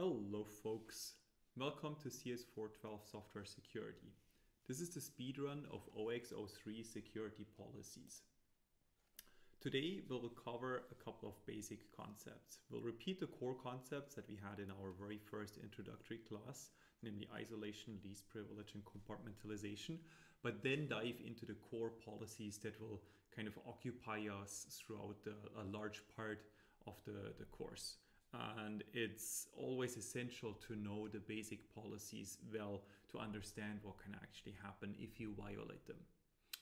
Hello folks, welcome to CS412 Software Security. This is the speedrun of 0x03 security policies. Today we'll cover a couple of basic concepts. We'll repeat the core concepts that we had in our very first introductory class, namely isolation, least privilege and compartmentalization, but then dive into the core policies that will kind of occupy us throughout a large part of the, the course and it's always essential to know the basic policies well to understand what can actually happen if you violate them.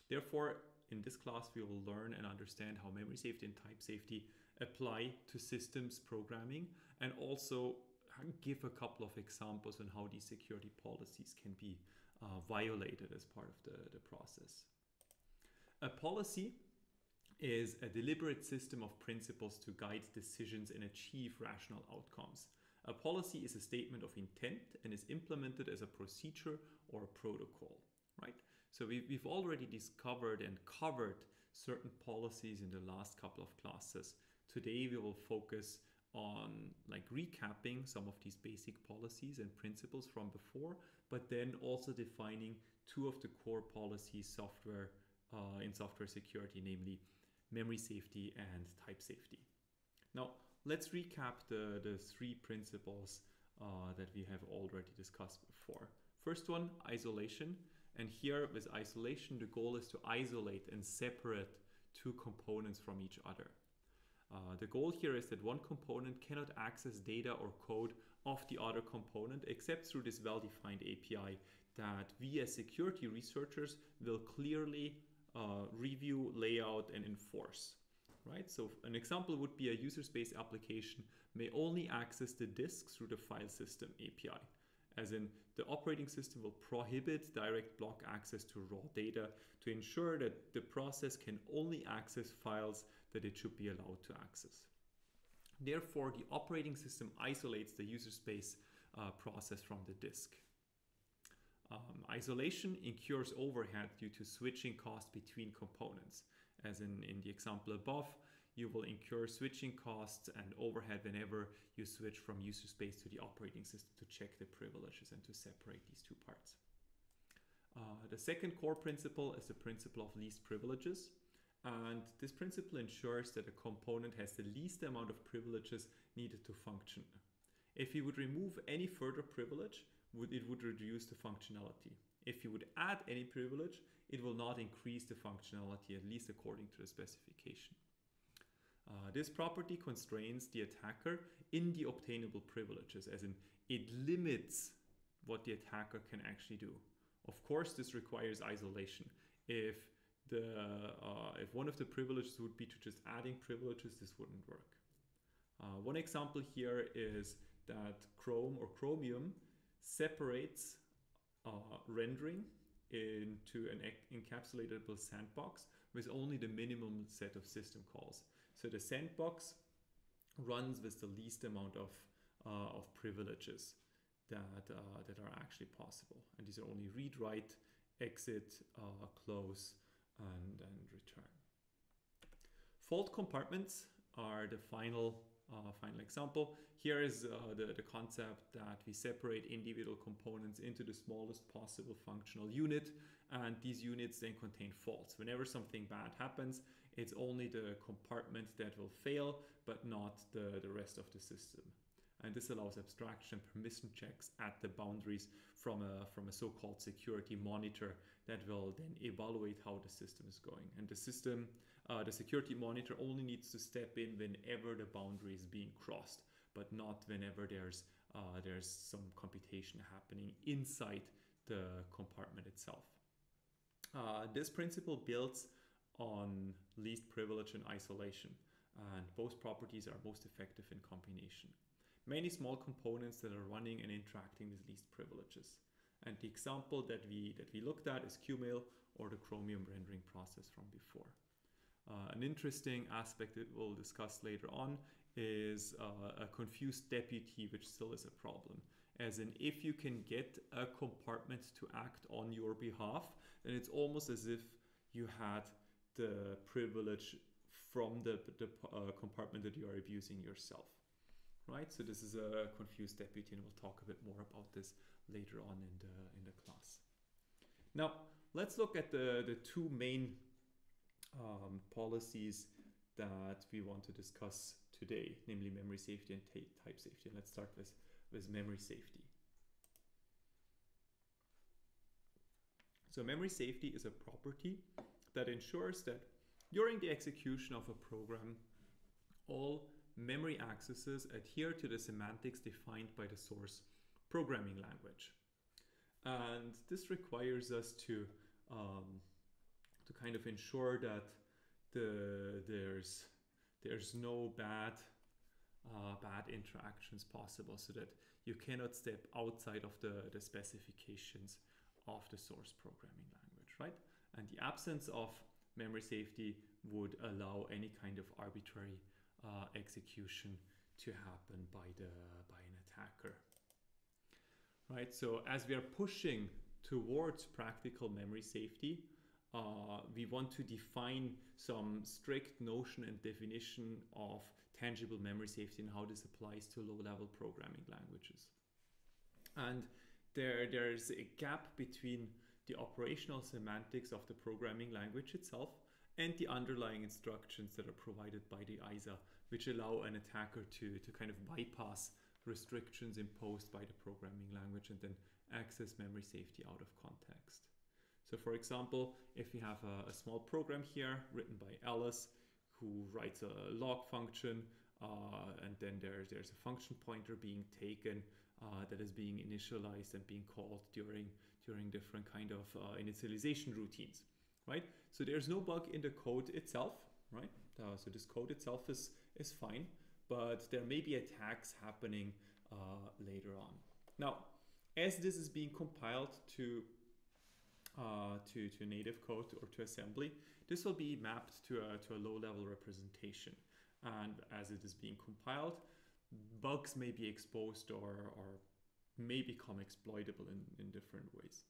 Therefore, in this class, we will learn and understand how memory safety and type safety apply to systems programming and also give a couple of examples on how these security policies can be uh, violated as part of the, the process. A policy is a deliberate system of principles to guide decisions and achieve rational outcomes. A policy is a statement of intent and is implemented as a procedure or a protocol, right? So we've already discovered and covered certain policies in the last couple of classes. Today we will focus on like recapping some of these basic policies and principles from before, but then also defining two of the core policies software uh, in software security, namely memory safety, and type safety. Now, let's recap the, the three principles uh, that we have already discussed before. First one, isolation. And here with isolation, the goal is to isolate and separate two components from each other. Uh, the goal here is that one component cannot access data or code of the other component except through this well-defined API that we as security researchers will clearly uh, review, layout, and enforce. Right? So an example would be a user space application may only access the disk through the file system API. As in, the operating system will prohibit direct block access to raw data to ensure that the process can only access files that it should be allowed to access. Therefore, the operating system isolates the user space uh, process from the disk. Um, isolation incurs overhead due to switching costs between components. As in, in the example above, you will incur switching costs and overhead whenever you switch from user space to the operating system to check the privileges and to separate these two parts. Uh, the second core principle is the principle of least privileges. And this principle ensures that a component has the least amount of privileges needed to function. If you would remove any further privilege, would, it would reduce the functionality. If you would add any privilege, it will not increase the functionality, at least according to the specification. Uh, this property constrains the attacker in the obtainable privileges, as in it limits what the attacker can actually do. Of course, this requires isolation. If the uh, if one of the privileges would be to just adding privileges, this wouldn't work. Uh, one example here is that Chrome or Chromium separates uh, rendering into an encapsulatable sandbox with only the minimum set of system calls. So the sandbox runs with the least amount of, uh, of privileges that, uh, that are actually possible. And these are only read, write, exit, uh, close, and, and return. Fault compartments are the final uh, final example. Here is uh, the, the concept that we separate individual components into the smallest possible functional unit and these units then contain faults. Whenever something bad happens, it's only the compartment that will fail but not the, the rest of the system. And this allows abstraction permission checks at the boundaries from a, from a so-called security monitor that will then evaluate how the system is going. And the system, uh, the security monitor only needs to step in whenever the boundary is being crossed, but not whenever there's, uh, there's some computation happening inside the compartment itself. Uh, this principle builds on least privilege and isolation, and both properties are most effective in combination many small components that are running and interacting with least privileges. And the example that we, that we looked at is QMail or the Chromium rendering process from before. Uh, an interesting aspect that we'll discuss later on is uh, a confused deputy, which still is a problem. As in, if you can get a compartment to act on your behalf, then it's almost as if you had the privilege from the, the uh, compartment that you are abusing yourself right? So this is a confused deputy and we'll talk a bit more about this later on in the, in the class. Now, let's look at the, the two main um, policies that we want to discuss today, namely memory safety and type safety. And let's start with, with memory safety. So memory safety is a property that ensures that during the execution of a program, all memory accesses adhere to the semantics defined by the source programming language. And this requires us to, um, to kind of ensure that the, there's, there's no bad, uh, bad interactions possible so that you cannot step outside of the, the specifications of the source programming language, right? And the absence of memory safety would allow any kind of arbitrary uh, execution to happen by the by an attacker right so as we are pushing towards practical memory safety uh, we want to define some strict notion and definition of tangible memory safety and how this applies to low level programming languages and there there's a gap between the operational semantics of the programming language itself and the underlying instructions that are provided by the ISA, which allow an attacker to, to kind of bypass restrictions imposed by the programming language and then access memory safety out of context. So for example, if we have a, a small program here written by Alice who writes a log function uh, and then there's, there's a function pointer being taken uh, that is being initialized and being called during, during different kind of uh, initialization routines right? So there's no bug in the code itself, right? Uh, so this code itself is, is fine, but there may be attacks happening uh, later on. Now, as this is being compiled to, uh, to, to native code or to assembly, this will be mapped to a, to a low level representation. And as it is being compiled, bugs may be exposed or, or may become exploitable in, in different ways.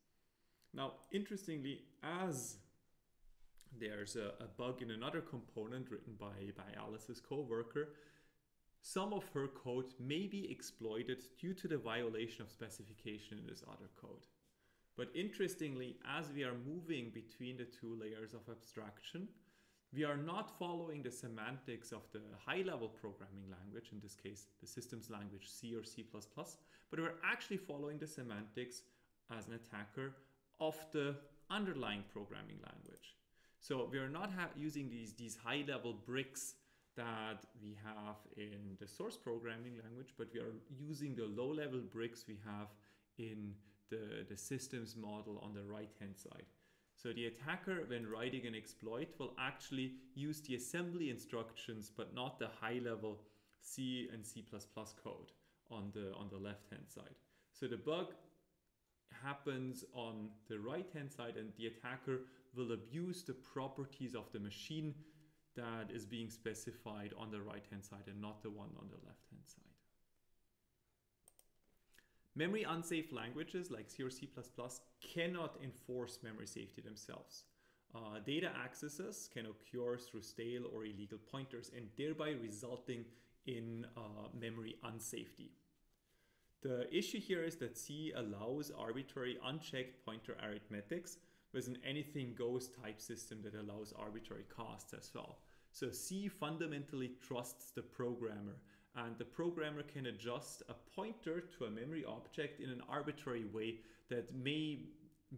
Now, interestingly, as there's a, a bug in another component written by, by Alice's coworker. Some of her code may be exploited due to the violation of specification in this other code. But interestingly, as we are moving between the two layers of abstraction, we are not following the semantics of the high-level programming language, in this case, the systems language C or C++, but we're actually following the semantics as an attacker of the underlying programming language. So we are not using these, these high level bricks that we have in the source programming language, but we are using the low level bricks we have in the, the systems model on the right hand side. So the attacker, when writing an exploit, will actually use the assembly instructions, but not the high level C and C++ code on the, on the left hand side. So the bug happens on the right hand side and the attacker will abuse the properties of the machine that is being specified on the right hand side and not the one on the left hand side. Memory unsafe languages like C or C++ cannot enforce memory safety themselves. Uh, data accesses can occur through stale or illegal pointers and thereby resulting in uh, memory unsafety. The issue here is that C allows arbitrary unchecked pointer arithmetics with an anything goes type system that allows arbitrary casts as well. So C fundamentally trusts the programmer and the programmer can adjust a pointer to a memory object in an arbitrary way that may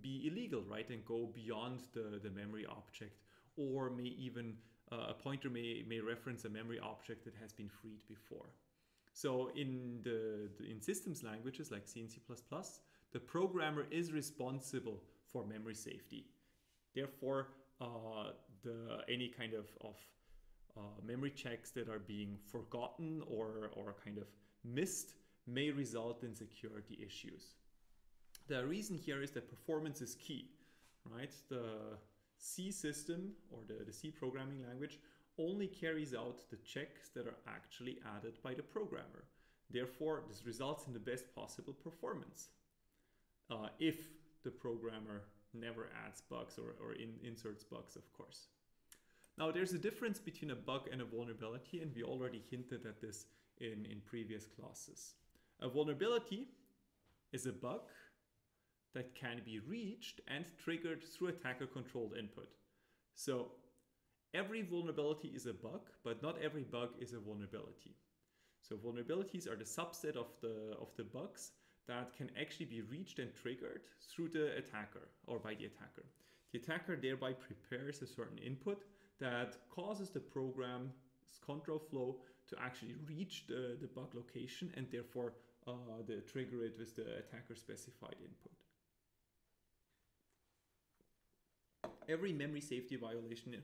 be illegal, right? And go beyond the, the memory object or may even, uh, a pointer may, may reference a memory object that has been freed before. So in the, the in systems languages like C and C++, the programmer is responsible for memory safety. Therefore, uh, the any kind of, of uh, memory checks that are being forgotten or, or kind of missed may result in security issues. The reason here is that performance is key, right? The C system or the, the C programming language only carries out the checks that are actually added by the programmer. Therefore, this results in the best possible performance. Uh, if the programmer never adds bugs or, or in, inserts bugs, of course. Now, there's a difference between a bug and a vulnerability, and we already hinted at this in, in previous classes. A vulnerability is a bug that can be reached and triggered through attacker controlled input. So every vulnerability is a bug, but not every bug is a vulnerability. So vulnerabilities are the subset of the, of the bugs that can actually be reached and triggered through the attacker or by the attacker. The attacker thereby prepares a certain input that causes the program's control flow to actually reach the, the bug location and therefore uh, the trigger it with the attacker specified input. Every memory safety violation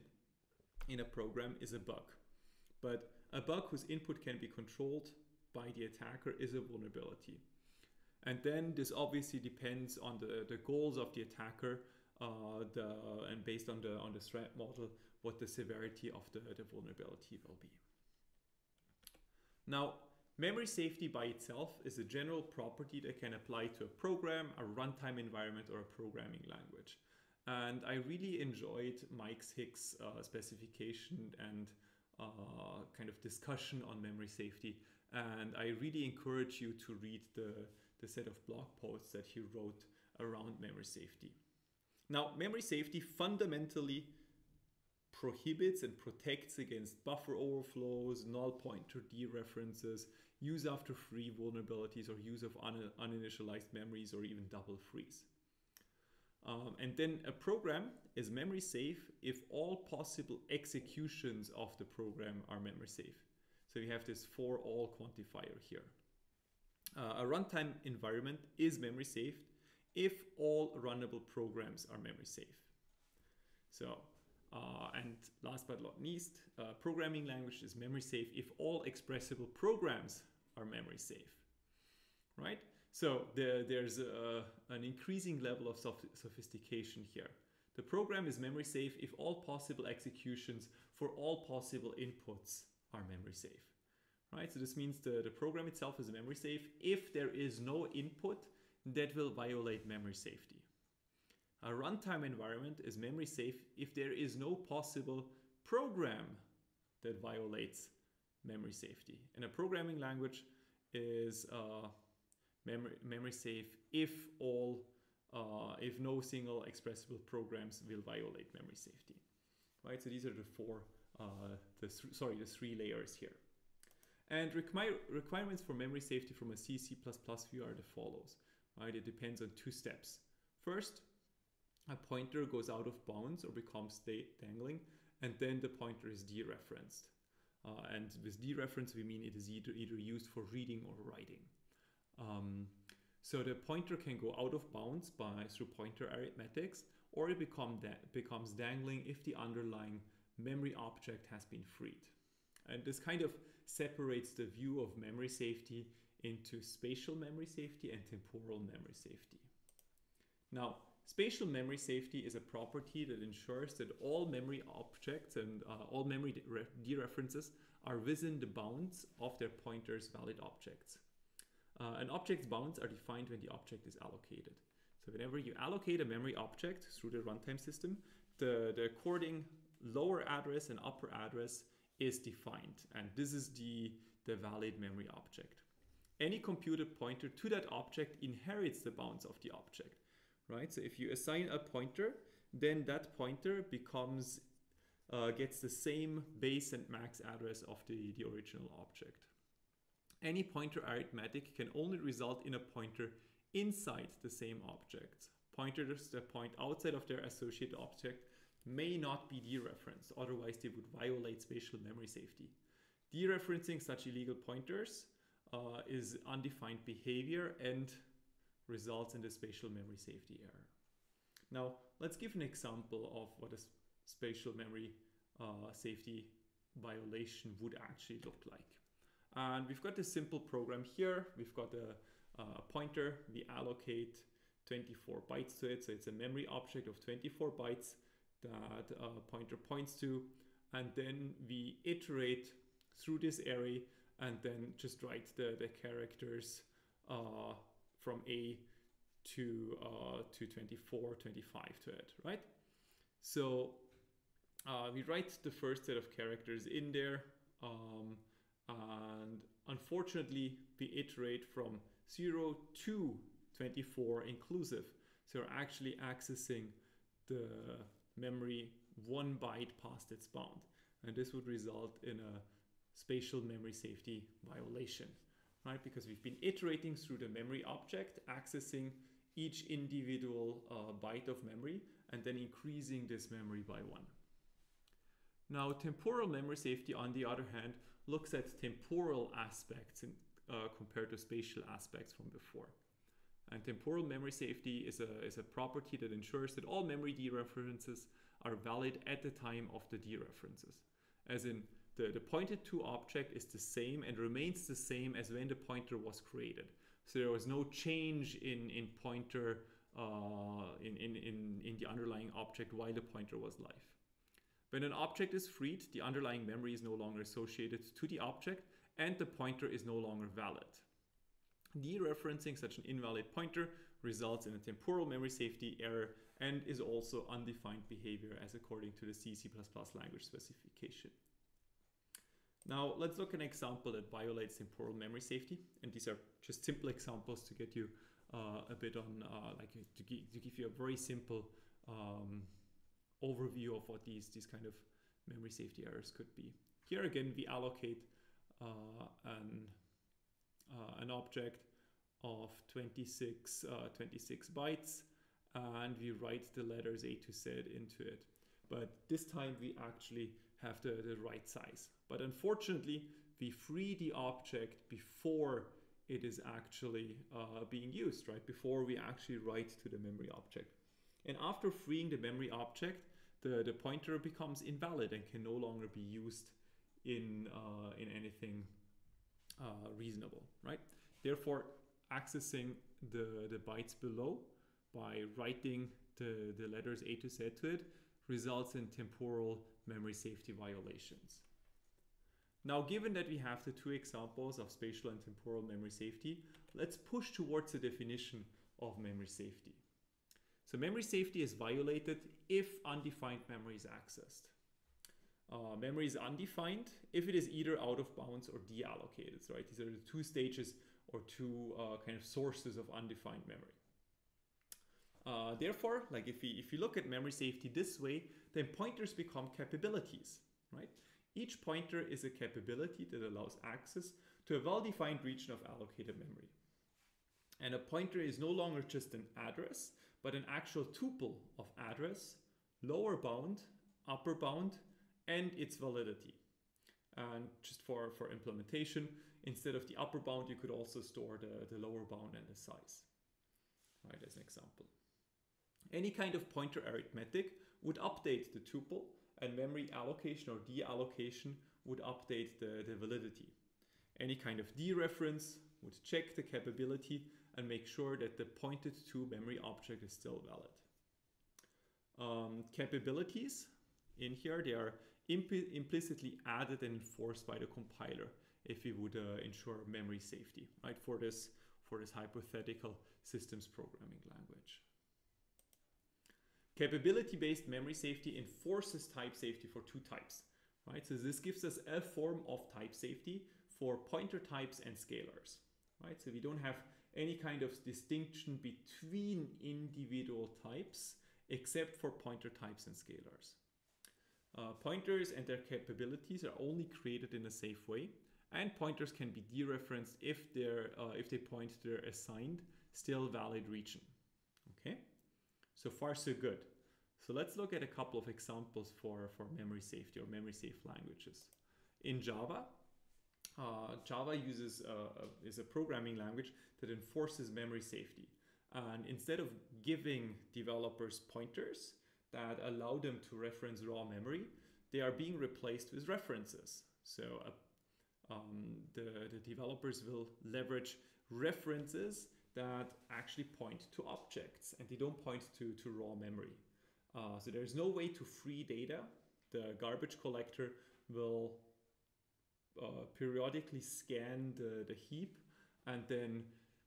in, a program is a bug, but a bug whose input can be controlled by the attacker is a vulnerability. And then this obviously depends on the, the goals of the attacker uh, the, and based on the, on the threat model, what the severity of the, the vulnerability will be. Now, memory safety by itself is a general property that can apply to a program, a runtime environment, or a programming language. And I really enjoyed Mike's Hicks uh, specification and uh, kind of discussion on memory safety. And I really encourage you to read the, the set of blog posts that he wrote around memory safety. Now, memory safety fundamentally prohibits and protects against buffer overflows, null pointer dereferences, use after free vulnerabilities, or use of un uninitialized memories, or even double frees. Um, and then a program is memory safe if all possible executions of the program are memory safe. So we have this for all quantifier here. Uh, a runtime environment is memory safe if all runnable programs are memory safe. So, uh, and last but not least, uh, programming language is memory safe if all expressible programs are memory safe, right? So the, there's a, an increasing level of sophistication here. The program is memory safe if all possible executions for all possible inputs are memory safe. Right? So this means the, the program itself is memory safe if there is no input that will violate memory safety. A runtime environment is memory safe if there is no possible program that violates memory safety. And a programming language is uh, memory, memory safe if all uh, if no single expressible programs will violate memory safety. Right, so these are the four, uh, the th sorry, the three layers here. And requir requirements for memory safety from a C, C++ view are the follows. Right, it depends on two steps. First, a pointer goes out of bounds or becomes dangling, and then the pointer is dereferenced. Uh, and with dereference, we mean it is either, either used for reading or writing. Um, so the pointer can go out of bounds by through pointer arithmetics, or it become becomes dangling if the underlying memory object has been freed. And this kind of separates the view of memory safety into spatial memory safety and temporal memory safety. Now, spatial memory safety is a property that ensures that all memory objects and uh, all memory dereferences are within the bounds of their pointer's valid objects. Uh, an object's bounds are defined when the object is allocated. So whenever you allocate a memory object through the runtime system, the, the according lower address and upper address is defined. And this is the, the valid memory object. Any computed pointer to that object inherits the bounds of the object, right? So if you assign a pointer, then that pointer becomes, uh, gets the same base and max address of the, the original object. Any pointer arithmetic can only result in a pointer inside the same object. Pointers that point outside of their associated object may not be dereferenced, otherwise they would violate spatial memory safety. Dereferencing such illegal pointers uh, is undefined behavior and results in the spatial memory safety error. Now, let's give an example of what a spatial memory uh, safety violation would actually look like. And we've got this simple program here. We've got a, a pointer. We allocate 24 bytes to it. So it's a memory object of 24 bytes that a pointer points to. And then we iterate through this array and then just write the, the characters uh, from A to, uh, to 24, 25 to it, right? So uh, we write the first set of characters in there. Um, and unfortunately, we iterate from 0 to 24 inclusive. So we're actually accessing the memory one byte past its bound. And this would result in a spatial memory safety violation, right? Because we've been iterating through the memory object, accessing each individual uh, byte of memory, and then increasing this memory by one. Now, temporal memory safety, on the other hand, looks at temporal aspects in, uh, compared to spatial aspects from before. And temporal memory safety is a, is a property that ensures that all memory dereferences are valid at the time of the dereferences. As in, the, the pointed to object is the same and remains the same as when the pointer was created. So there was no change in, in pointer uh, in, in, in, in the underlying object while the pointer was live. When an object is freed, the underlying memory is no longer associated to the object and the pointer is no longer valid. Dereferencing such an invalid pointer results in a temporal memory safety error and is also undefined behavior as according to the C, C++ language specification. Now let's look at an example that violates temporal memory safety. And these are just simple examples to get you uh, a bit on, uh, like to, to, give you a very simple um, overview of what these, these kind of memory safety errors could be. Here again, we allocate uh, an, uh, an object of 26, uh, 26 bytes and we write the letters A to Z into it. But this time we actually have the, the right size. But unfortunately, we free the object before it is actually uh, being used, right? Before we actually write to the memory object. And after freeing the memory object, the, the pointer becomes invalid and can no longer be used in, uh, in anything uh, reasonable, right? Therefore, accessing the, the bytes below by writing the, the letters A to Z to it results in temporal memory safety violations. Now, given that we have the two examples of spatial and temporal memory safety, let's push towards the definition of memory safety. So memory safety is violated if undefined memory is accessed. Uh, memory is undefined if it is either out of bounds or deallocated, right? These are the two stages or two uh, kind of sources of undefined memory. Uh, therefore, like if we, if we look at memory safety this way, then pointers become capabilities, right? Each pointer is a capability that allows access to a well-defined region of allocated memory. And a pointer is no longer just an address, but an actual tuple of address, lower bound, upper bound, and its validity. And just for, for implementation, instead of the upper bound, you could also store the, the lower bound and the size, right, as an example. Any kind of pointer arithmetic would update the tuple and memory allocation or deallocation would update the, the validity. Any kind of dereference would check the capability and make sure that the pointed to memory object is still valid. Um, capabilities in here, they are impl implicitly added and enforced by the compiler if we would uh, ensure memory safety, right, for this, for this hypothetical systems programming language. Capability-based memory safety enforces type safety for two types, right? So this gives us a form of type safety for pointer types and scalars, right? So we don't have any kind of distinction between individual types except for pointer types and scalars. Uh, pointers and their capabilities are only created in a safe way, and pointers can be dereferenced if, they're, uh, if they point to their assigned, still valid region. So far, so good. So let's look at a couple of examples for, for memory safety or memory safe languages. In Java, uh, Java uses a, is a programming language that enforces memory safety. And instead of giving developers pointers that allow them to reference raw memory, they are being replaced with references. So uh, um, the, the developers will leverage references that actually point to objects and they don't point to, to raw memory. Uh, so there's no way to free data. The garbage collector will uh, periodically scan the, the heap and then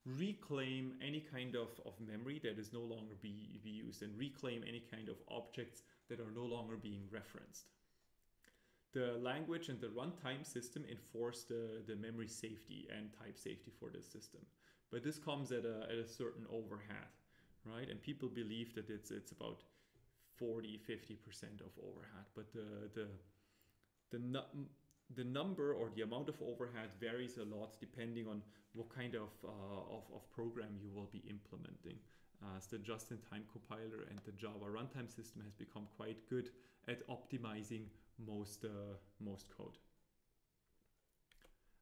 reclaim any kind of, of memory that is no longer be, be used and reclaim any kind of objects that are no longer being referenced. The language and the runtime system enforce the, the memory safety and type safety for this system. But this comes at a, at a certain overhead, right? And people believe that it's, it's about 40, 50% of overhead. But the, the, the, the number or the amount of overhead varies a lot depending on what kind of, uh, of, of program you will be implementing. As the just-in-time compiler and the Java runtime system has become quite good at optimizing most, uh, most code.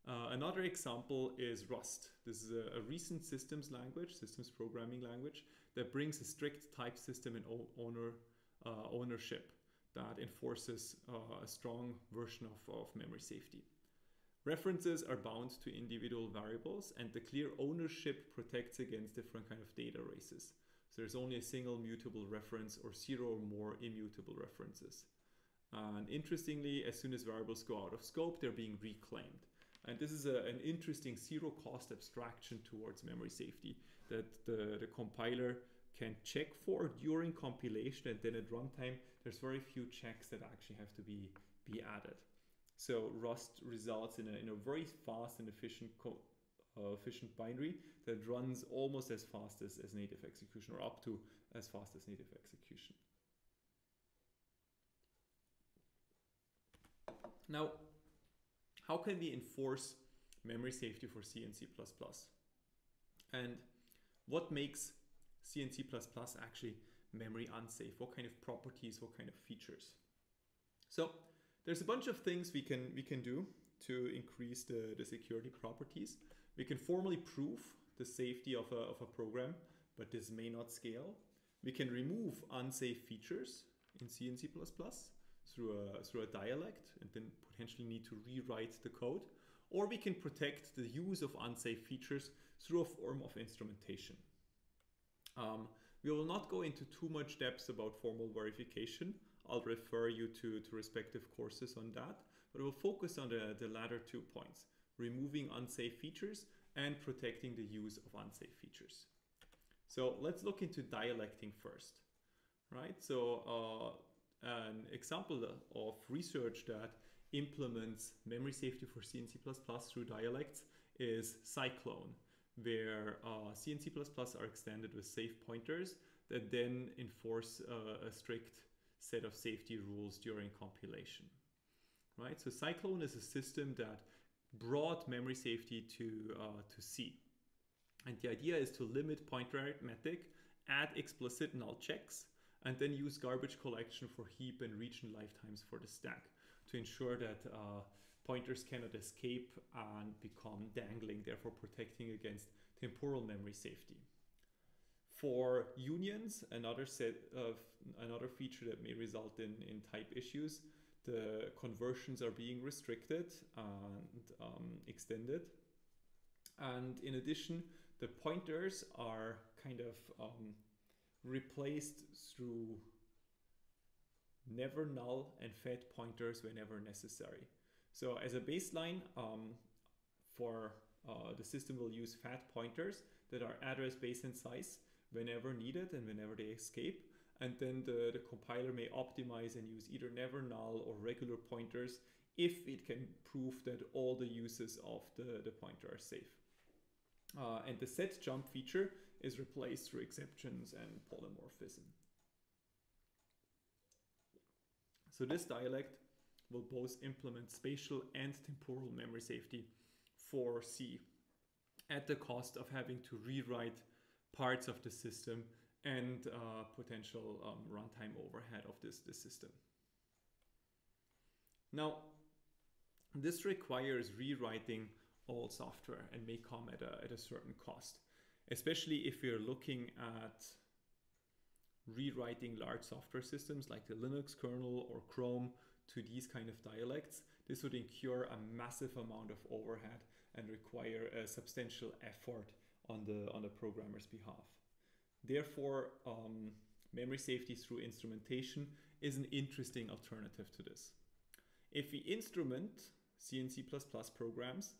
Uh, another example is Rust. This is a, a, recent systems language, systems programming language, that brings a strict type system and owner, uh, ownership that enforces uh, a strong version of, of memory safety. References are bound to individual variables and the clear ownership protects against different kind of data races. So there's only a single mutable reference or zero or more immutable references. And interestingly, as soon as variables go out of scope, they're being reclaimed. And this is a, an interesting zero cost abstraction towards memory safety that the, the compiler can check for during compilation and then at runtime there's very few checks that actually have to be be added. So rust results in a, in a very fast and efficient uh, efficient binary that runs almost as fast as, as native execution or up to as fast as native execution. Now how can we enforce memory safety for C and C++? And what makes C and C++ actually memory unsafe? What kind of properties, what kind of features? So there's a bunch of things we can, we can do to increase the, the security properties. We can formally prove the safety of a, of a program, but this may not scale. We can remove unsafe features in C and C++ through a, through a dialect and then potentially need to rewrite the code. Or we can protect the use of unsafe features through a form of instrumentation. Um, we will not go into too much depth about formal verification. I'll refer you to, to respective courses on that, but we'll focus on the, the latter two points, removing unsafe features and protecting the use of unsafe features. So let's look into dialecting first, right? So uh, an example of research that implements memory safety for C and C++ through dialects is Cyclone where uh, C and C++ are extended with safe pointers that then enforce uh, a strict set of safety rules during compilation. Right, so Cyclone is a system that brought memory safety to, uh, to C. And the idea is to limit pointer arithmetic, add explicit null checks, and then use garbage collection for heap and region lifetimes for the stack to ensure that uh, pointers cannot escape and become dangling, therefore protecting against temporal memory safety. For unions, another set of another feature that may result in, in type issues, the conversions are being restricted and um, extended. And in addition, the pointers are kind of um, replaced through never null and fat pointers whenever necessary. So as a baseline, um, for uh, the system will use fat pointers that are address based in size whenever needed and whenever they escape. And then the, the compiler may optimize and use either never null or regular pointers if it can prove that all the uses of the, the pointer are safe. Uh, and the setjmp feature is replaced through exceptions and polymorphism. So this dialect will both implement spatial and temporal memory safety for C at the cost of having to rewrite parts of the system and uh, potential um, runtime overhead of this, this system. Now, this requires rewriting all software and may come at a, at a certain cost, especially if you're looking at rewriting large software systems like the Linux kernel or Chrome to these kind of dialects, this would incur a massive amount of overhead and require a substantial effort on the, on the programmer's behalf. Therefore, um, memory safety through instrumentation is an interesting alternative to this. If we instrument C and C++ programs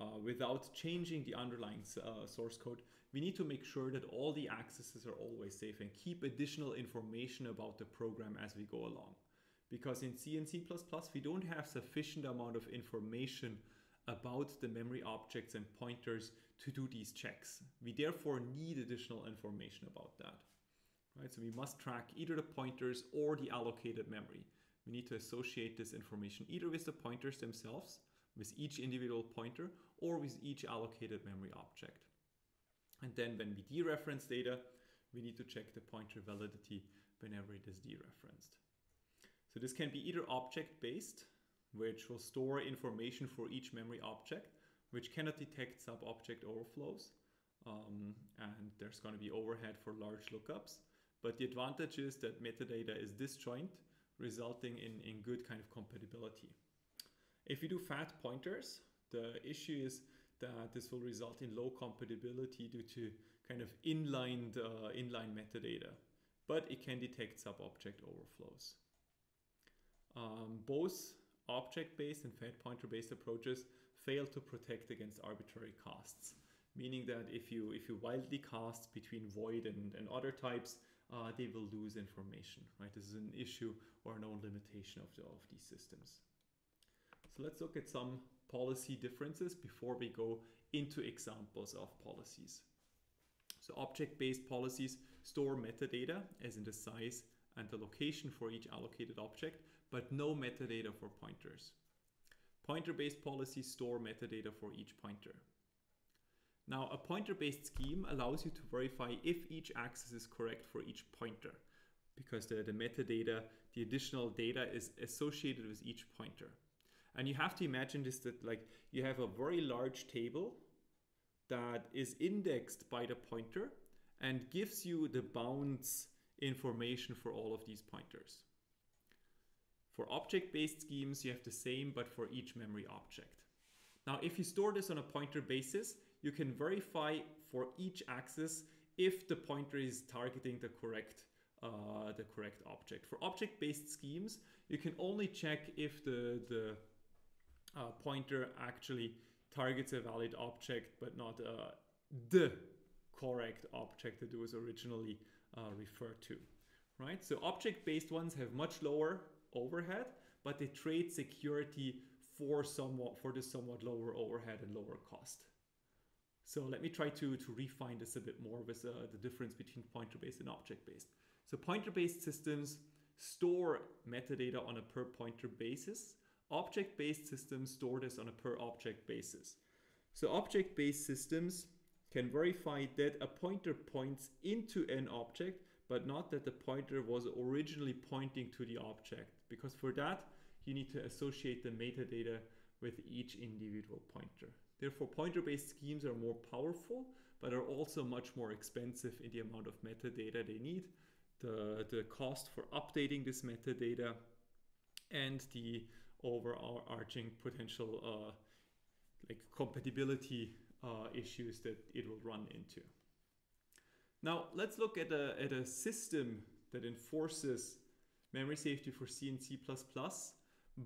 uh, without changing the underlying uh, source code, we need to make sure that all the accesses are always safe and keep additional information about the program as we go along because in C and C++ we don't have sufficient amount of information about the memory objects and pointers to do these checks. We therefore need additional information about that. Right? So we must track either the pointers or the allocated memory. We need to associate this information either with the pointers themselves, with each individual pointer, or with each allocated memory object. And then when we dereference data, we need to check the pointer validity whenever it is dereferenced. So this can be either object-based, which will store information for each memory object, which cannot detect sub-object overflows. Um, and there's going to be overhead for large lookups. But the advantage is that metadata is disjoint, resulting in, in good kind of compatibility. If you do fat pointers, the issue is that this will result in low compatibility due to kind of inline, uh, inline metadata, but it can detect sub-object overflows. Um, both object-based and fat pointer-based approaches fail to protect against arbitrary casts, meaning that if you if you wildly cast between void and, and other types, uh, they will lose information. Right, this is an issue or known limitation of the, of these systems. So let's look at some policy differences before we go into examples of policies. So object-based policies store metadata as in the size and the location for each allocated object, but no metadata for pointers. Pointer-based policies store metadata for each pointer. Now, a pointer-based scheme allows you to verify if each access is correct for each pointer, because the, the metadata, the additional data is associated with each pointer. And you have to imagine this that like you have a very large table that is indexed by the pointer and gives you the bounds information for all of these pointers. For object-based schemes, you have the same, but for each memory object. Now, if you store this on a pointer basis, you can verify for each axis if the pointer is targeting the correct uh, the correct object. For object-based schemes, you can only check if the, the uh, pointer actually targets a valid object, but not uh, the correct object that it was originally uh, referred to, right? So object-based ones have much lower overhead, but they trade security for somewhat for the somewhat lower overhead and lower cost. So let me try to, to refine this a bit more with uh, the difference between pointer-based and object-based. So pointer-based systems store metadata on a per pointer basis. Object-based systems store this on a per object basis. So object-based systems can verify that a pointer points into an object, but not that the pointer was originally pointing to the object. Because for that, you need to associate the metadata with each individual pointer. Therefore, pointer-based schemes are more powerful, but are also much more expensive in the amount of metadata they need, the, the cost for updating this metadata, and the overarching potential uh, like compatibility uh, issues that it will run into. Now let's look at a, at a system that enforces memory safety for C and C++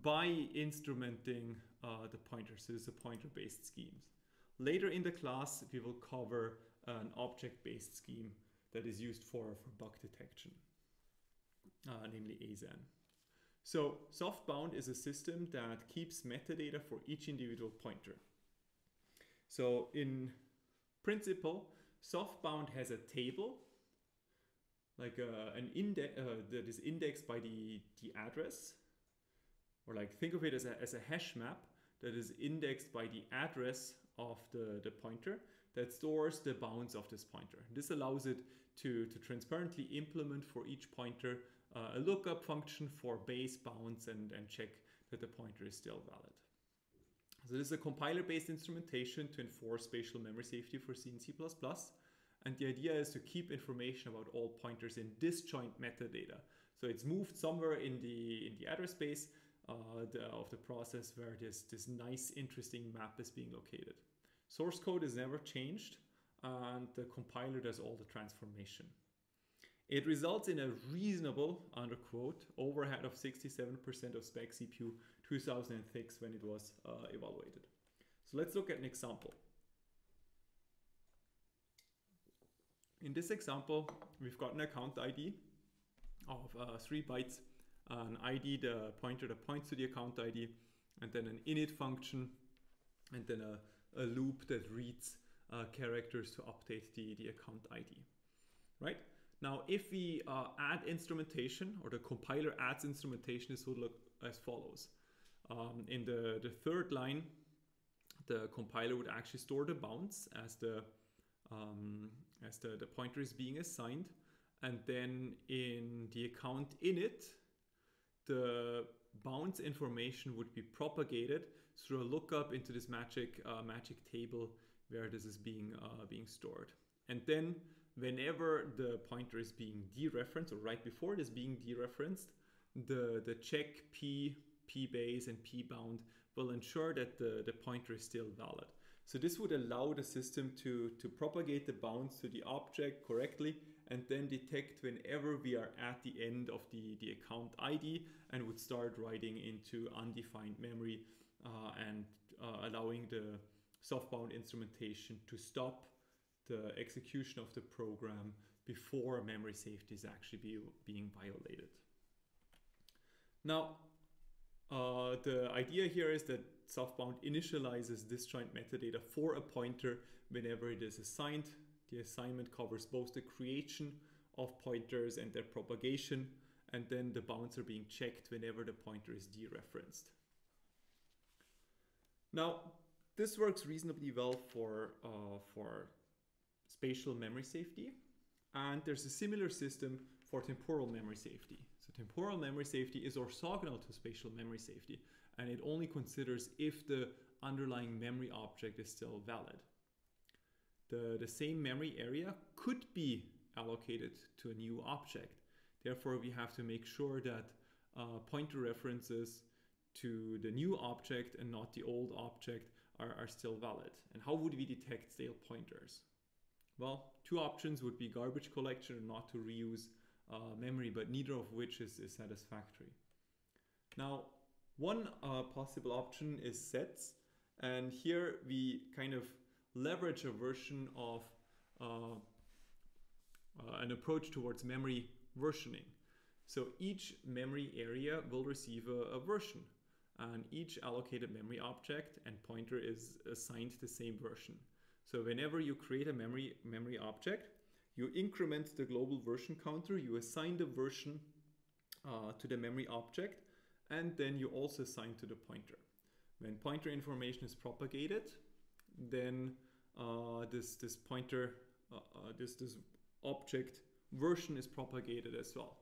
by instrumenting uh, the pointers. So is a pointer-based schemes. Later in the class, we will cover an object-based scheme that is used for, for bug detection, uh, namely ASAN. So SoftBound is a system that keeps metadata for each individual pointer. So in principle, SoftBound has a table, like uh, an index uh, that is indexed by the, the address, or like think of it as a, as a hash map that is indexed by the address of the, the pointer that stores the bounds of this pointer. This allows it to, to transparently implement for each pointer uh, a lookup function for base bounds and, and check that the pointer is still valid. So this is a compiler-based instrumentation to enforce spatial memory safety for C and C++. And the idea is to keep information about all pointers in disjoint metadata. So it's moved somewhere in the in the address space uh, the, of the process where this, this nice, interesting map is being located. Source code is never changed and the compiler does all the transformation. It results in a reasonable, under quote, overhead of 67% of SPEC CPU 2006 when it was uh, evaluated. So let's look at an example. In this example, we've got an account ID of uh, 3 bytes an ID, the pointer that points to the account ID, and then an init function, and then a, a loop that reads uh, characters to update the, the account ID, right? Now, if we uh, add instrumentation or the compiler adds instrumentation, this would look as follows. Um, in the, the third line, the compiler would actually store the bounds as the um, as the, the pointer is being assigned. And then in the account init, the bounds information would be propagated through a lookup into this magic uh, magic table where this is being uh, being stored. And then whenever the pointer is being dereferenced or right before it is being dereferenced, the, the check p, p base and p bound will ensure that the, the pointer is still valid. So this would allow the system to, to propagate the bounds to the object correctly and then detect whenever we are at the end of the, the account ID and would start writing into undefined memory uh, and uh, allowing the SoftBound instrumentation to stop the execution of the program before memory safety is actually be, being violated. Now, uh, the idea here is that SoftBound initializes disjoint metadata for a pointer whenever it is assigned. The assignment covers both the creation of pointers and their propagation, and then the bounds are being checked whenever the pointer is dereferenced. Now, this works reasonably well for, uh, for spatial memory safety, and there's a similar system for temporal memory safety. So temporal memory safety is orthogonal to spatial memory safety, and it only considers if the underlying memory object is still valid. The, the same memory area could be allocated to a new object. Therefore, we have to make sure that uh, pointer references to the new object and not the old object are, are still valid. And how would we detect stale pointers? Well, two options would be garbage collection and not to reuse uh, memory, but neither of which is, is satisfactory. Now, one uh, possible option is CETS, and here we kind of leverage a version of uh, uh, an approach towards memory versioning. So each memory area will receive a, a, version, and each allocated memory object and pointer is assigned the same version. So whenever you create a memory, memory object, you increment the global version counter, you assign the version uh, to the memory object, and then you also assign to the pointer. When pointer information is propagated, then uh, this, this pointer, uh, uh, this, this object version is propagated as well.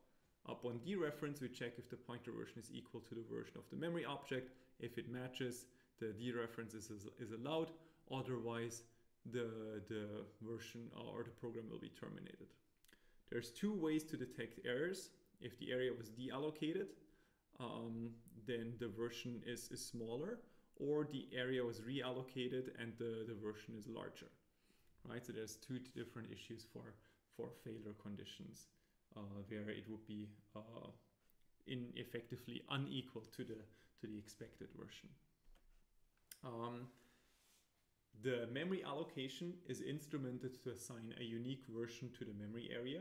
Upon dereference, we check if the pointer version is equal to the version of the memory object. If it matches, the dereference is, is allowed. Otherwise, the, the version or the program will be terminated. There's two ways to detect errors. If the area was deallocated, um, then the version is, is smaller, or the area was reallocated and the, the version is larger. Right, so there's two different issues for, for failure conditions uh, where it would be uh, in effectively unequal to the, to the expected version. Um, the memory allocation is instrumented to assign a unique version to the memory area,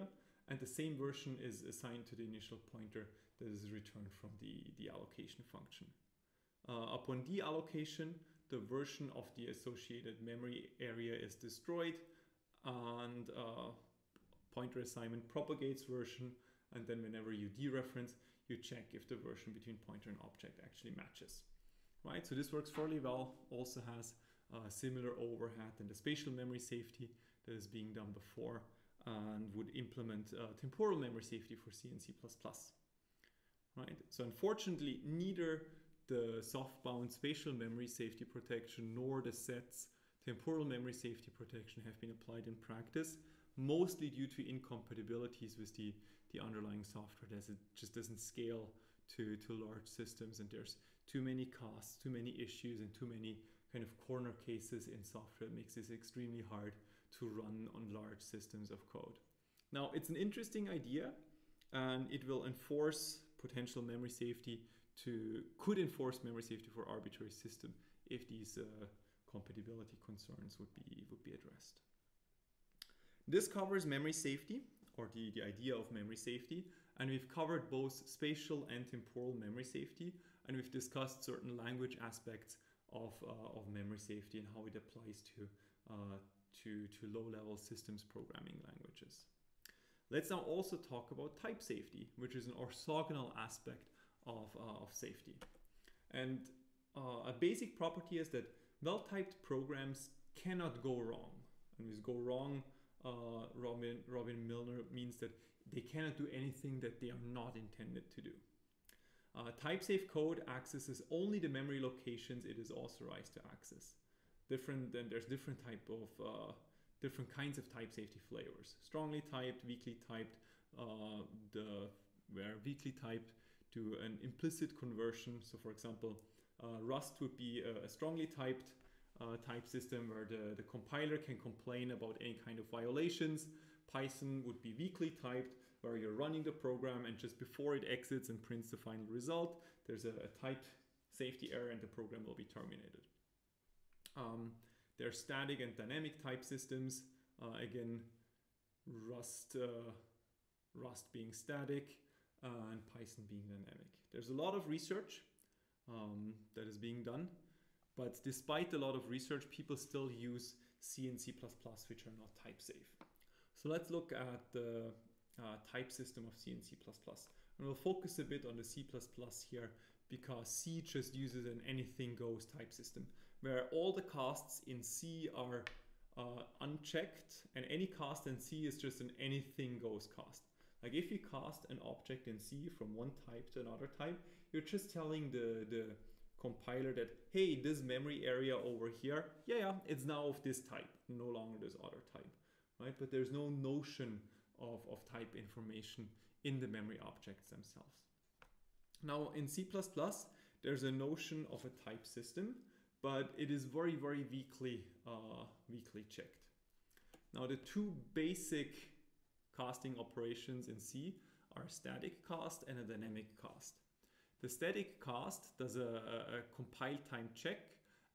and the same version is assigned to the initial pointer that is returned from the, the allocation function. Uh, upon deallocation, the version of the associated memory area is destroyed, and uh, pointer assignment propagates version, and then whenever you dereference, you check if the version between pointer and object actually matches. Right, so this works fairly well, also has uh, similar overhead than the spatial memory safety that is being done before and would implement uh, temporal memory safety for C and C++. Right? So unfortunately, neither the SoftBound spatial memory safety protection nor the CETS temporal memory safety protection have been applied in practice, mostly due to incompatibilities with the, the underlying software as it just doesn't scale to, to large systems and there's too many costs, too many issues, and too many kind of corner cases in software makes this extremely hard to run on large systems of code. Now, it's an interesting idea and it will enforce potential memory safety to, could enforce memory safety for arbitrary system if these uh, compatibility concerns would be, would be addressed. This covers memory safety or the, the idea of memory safety. And we've covered both spatial and temporal memory safety, and we've discussed certain language aspects of, uh, of memory safety and how it applies to, uh, to, to low-level systems programming languages. Let's now also talk about type safety, which is an orthogonal aspect of, uh, of safety. And uh, a basic property is that well-typed programs cannot go wrong. And with go wrong, uh, Robin, Robin Milner means that they cannot do anything that they are not intended to do. Uh, type-safe code accesses only the memory locations it is authorized to access. Different, there's different type of uh, different kinds of type safety flavors. Strongly typed, weakly typed, uh, the where weakly typed to an implicit conversion. So for example, uh, Rust would be a, a strongly typed uh, type system where the, the compiler can complain about any kind of violations. Python would be weakly typed where you're running the program and just before it exits and prints the final result, there's a, a type safety error and the program will be terminated. Um, there are static and dynamic type systems. Uh, again, Rust, uh, Rust being static uh, and Python being dynamic. There's a lot of research um, that is being done, but despite a lot of research, people still use C and C++, which are not type safe. So let's look at the uh, type system of C and C++. And we'll focus a bit on the C++ here because C just uses an anything goes type system where all the casts in C are uh, unchecked and any cast in C is just an anything goes cast. Like if you cast an object in C from one type to another type, you're just telling the, the compiler that, hey, this memory area over here, yeah, yeah, it's now of this type, no longer this other type, right? But there's no notion of, of type information in the memory objects themselves. Now in C++, there's a notion of a type system, but it is very, very weakly, uh, weakly checked. Now the two basic casting operations in C are static cast and a dynamic cast. The static cast does a, a, a compile time check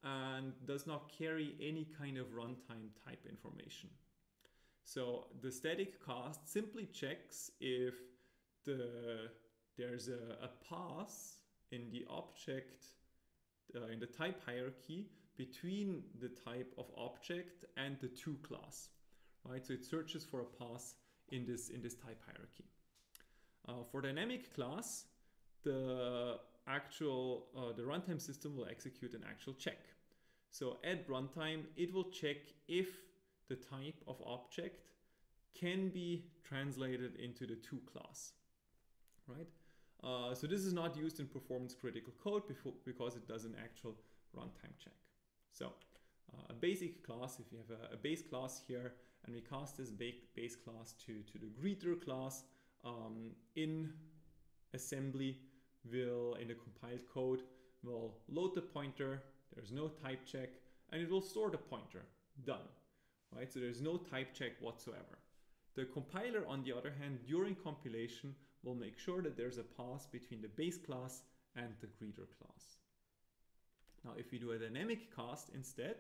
and does not carry any kind of runtime type information. So the static cast simply checks if the there's a, a pass in the object uh, in the type hierarchy between the type of object and the to class, right? So it searches for a pass in this in this type hierarchy. Uh, for dynamic class, the actual uh, the runtime system will execute an actual check. So at runtime, it will check if the type of object can be translated into the to class, right? Uh, so this is not used in performance critical code because it does an actual runtime check. So uh, a basic class, if you have a, a, base class here and we cast this base class to, to the greeter class um, in assembly will, in the compiled code, will load the pointer, there's no type check, and it will store the pointer, done, right? So there's no type check whatsoever. The compiler, on the other hand, during compilation will make sure that there's a pass between the base class and the greeter class. Now, if we do a dynamic cast instead,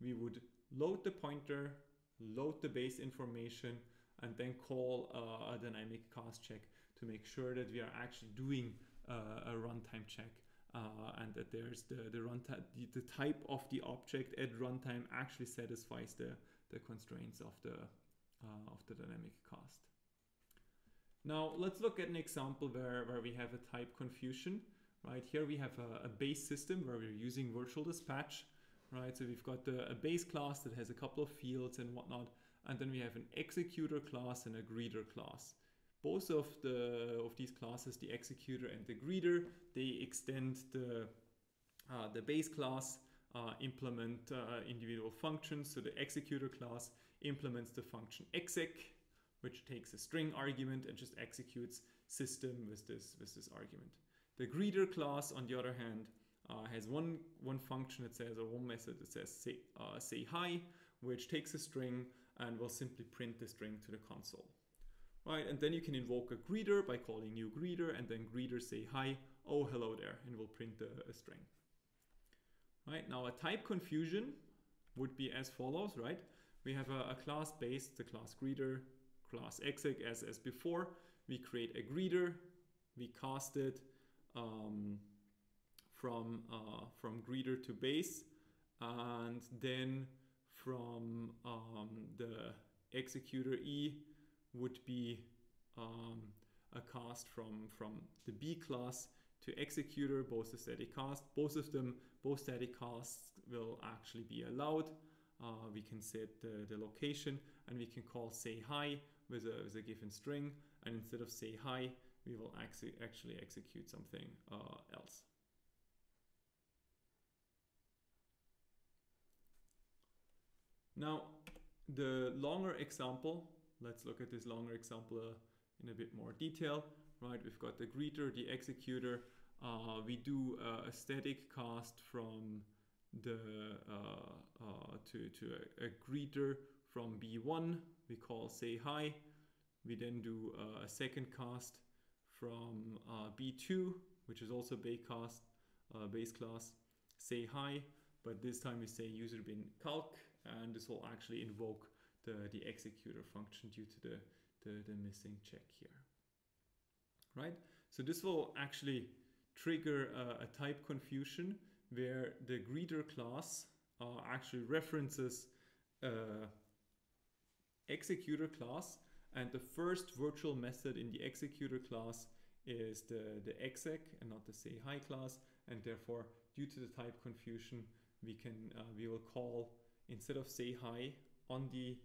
we would load the pointer, load the base information, and then call uh, a dynamic cast check to make sure that we are actually doing uh, a runtime check uh, and that there's the, the runtime, the, type of the object at runtime actually satisfies the, the constraints of the, uh, of the dynamic cast. Now let's look at an example where, where we have a type confusion, right? Here we have a, a base system where we're using virtual dispatch, right? So we've got the, a base class that has a couple of fields and whatnot, and then we have an executor class and a greeter class. Both of the of these classes, the executor and the greeter, they extend the uh, the base class, uh, implement uh, individual functions. So the executor class implements the function exec, which takes a string argument and just executes system with this, with this argument. The greeter class, on the other hand, uh, has one, one function that says, or one method that says say, uh, say hi, which takes a string and will simply print the string to the console. Right, and then you can invoke a greeter by calling new greeter and then greeter say hi, oh hello there, and we'll print a, a string. Right, now a type confusion would be as follows, right? We have a, a class based, the class greeter, class exec as, as before. We create a greeter, we cast it um, from, uh, from greeter to base, and then from um, the executor E would be um, a cast from, from the B class to executor, both the static cast. Both of them, both static casts will actually be allowed. Uh, we can set the, the location and we can call say hi with a, with a given string. And instead of say hi, we will actually, actually execute something uh, else. Now, the longer example, let's look at this longer example uh, in a bit more detail, right? We've got the greeter, the executor. Uh, we do uh, a static cast from the uh, uh, to, to a, a, greeter from B1, we call say hi. We then do a second cast from B2, which is also base cast, base class, say hi, but this time we say user bin calc, and this will actually invoke the, the executor function due to the, the, the missing check here. Right? So this will actually trigger a, type confusion where the greeter class uh, actually references uh, executor class and the first virtual method in the executor class is the, the exec and not the say hi class and therefore due to the type confusion we can uh, we will call instead of say hi on the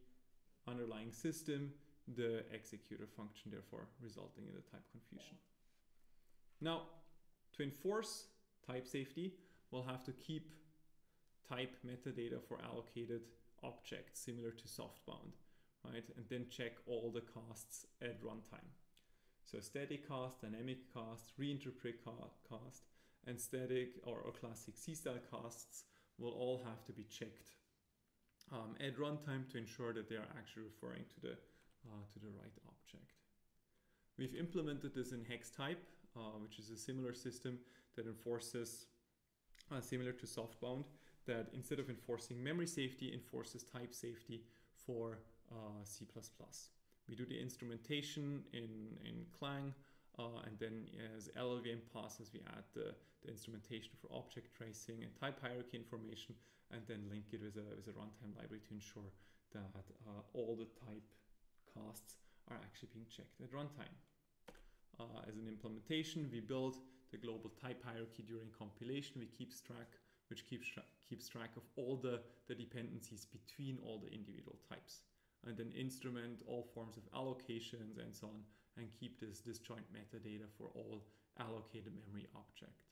underlying system the executor function therefore resulting in the type confusion. Now to enforce type safety we'll have to keep type metadata for allocated objects similar to SoftBound right and then check all the casts at runtime. So static cast, dynamic cast, reinterpret cast, and static or, or classic C-style casts will all have to be checked um, at runtime to ensure that they are actually referring to the, uh, to the right object. We've implemented this in HexType, uh, which is a similar system that enforces, uh, similar to SoftBound, that instead of enforcing memory safety, enforces type safety for uh, C++. We do the instrumentation in, in Clang, uh, and then as LLVM passes, we add the, the instrumentation for object tracing and type hierarchy information, and then link it with a, with a runtime library to ensure that uh, all the type casts are actually being checked at runtime. Uh, as an implementation, we build the global type hierarchy during compilation. We keep track, which keeps, tra keeps track of all the, the dependencies between all the individual types. And then instrument all forms of allocations and so on, and keep this disjoint metadata for all allocated memory object.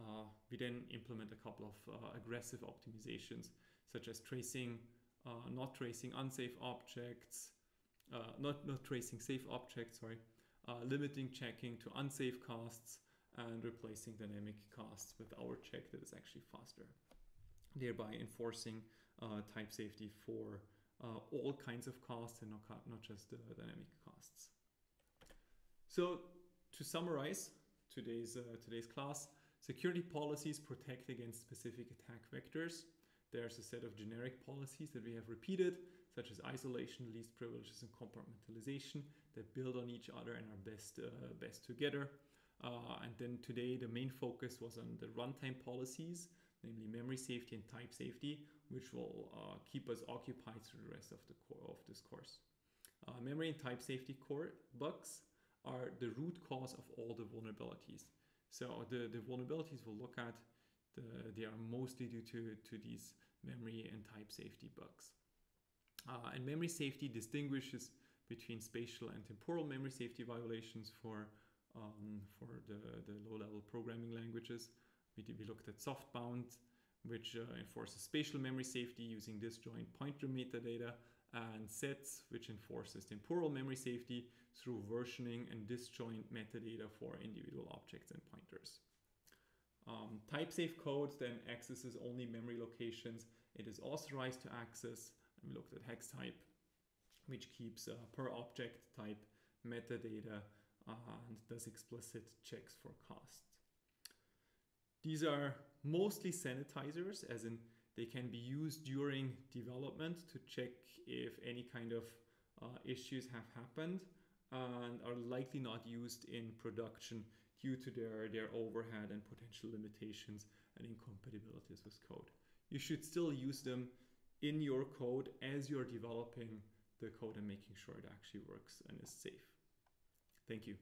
Uh, we then implement a couple of uh, aggressive optimizations, such as tracing, uh, not tracing unsafe objects, uh, not, not tracing safe objects, sorry, uh, limiting checking to unsafe casts, and replacing dynamic casts with our check that is actually faster, thereby enforcing uh, type safety for all kinds of casts and not, not just the dynamic casts. So to summarize today's, today's class, Security policies protect against specific attack vectors. There's a set of generic policies that we have repeated, such as isolation, least privileges, and compartmentalization that build on each other and are best, uh, best together. Uh, and then today the main focus was on the runtime policies, namely memory safety and type safety, which will uh, keep us occupied through the rest of the core of this course. Uh, memory and type safety core bugs are the root cause of all the vulnerabilities. So the, the vulnerabilities we'll look at, the, they are mostly due to, to these memory and type safety bugs. Uh, and memory safety distinguishes between spatial and temporal memory safety violations for, um, for the, the low-level programming languages. We, we looked at SoftBound, which uh, enforces spatial memory safety using disjoint pointer metadata, and CETS, which enforces temporal memory safety through versioning and disjoint metadata for individual objects and pointers. Um, type safe code then accesses only memory locations it is authorized to access. And we looked at HexType, which keeps uh, per object type metadata and does explicit checks for cost. These are mostly sanitizers, as in they can be used during development to check if any kind of uh, issues have happened and are likely not used in production due to their, their overhead and potential limitations and incompatibilities with code. You should still use them in your code as you're developing the code and making sure it actually works and is safe. Thank you.